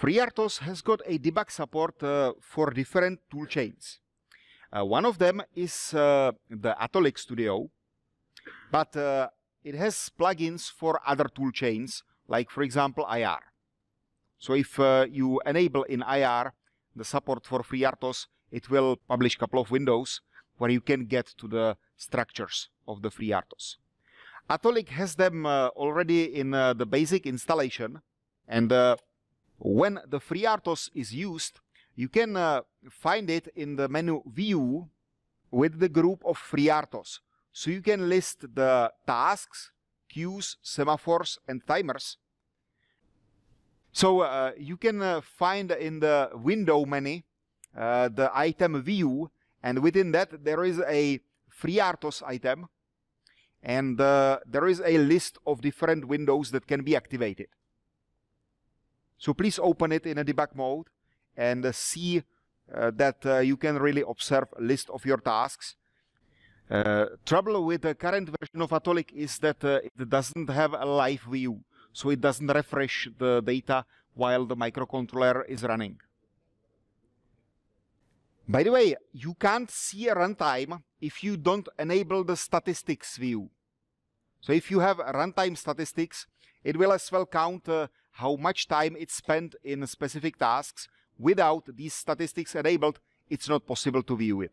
FreeRTOS has got a debug support uh, for different tool chains. Uh, one of them is uh, the Atollic Studio, but uh, it has plugins for other tool chains, like for example IAR. So if uh, you enable in IAR the support for FreeRTOS, it will publish a couple of windows where you can get to the structures of the FreeRTOS. Atollic has them uh, already in the basic installation, and when the FreeRTOS is used, you can uh, find it in the menu View with the group of FreeRTOS. So you can list the tasks, queues, semaphores, and timers. So uh, you can uh, find in the window menu uh, the item view, and within that there is a FreeRTOS item, and uh, there is a list of different windows that can be activated. So please open it in a debug mode and uh, see uh, that uh, you can really observe a list of your tasks. Trouble with the current version of Atollic is that it doesn't have a live view, so it doesn't refresh the data while the microcontroller is running. By the way, you can't see a runtime if you don't enable the statistics view. So if you have runtime statistics, it will as well count uh, how much time it's spent in specific tasks. Without these statistics enabled, it's not possible to view it.